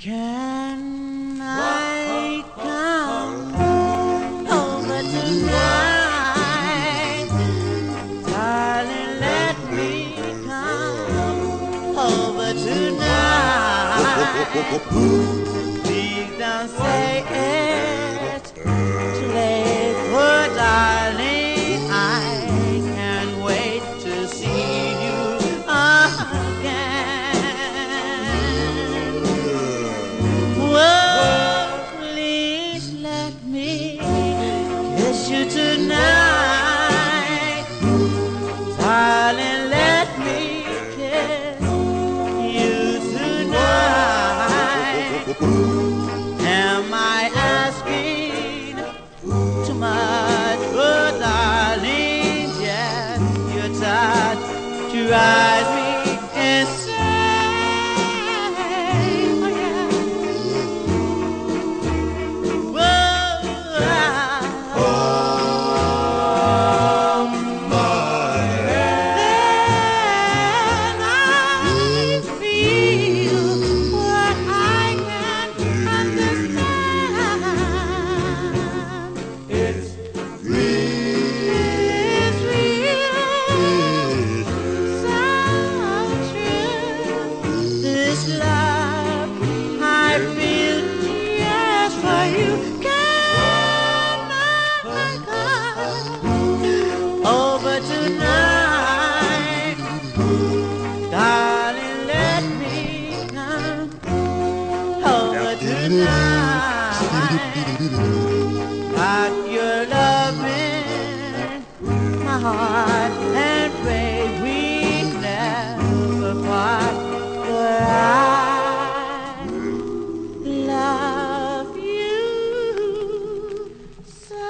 Can I come over tonight? Darling, let me come over tonight. Please don't Am I asking too much? Oh, darling, yes, your touch drives me Got your in my heart and pray we never part. For I love you so.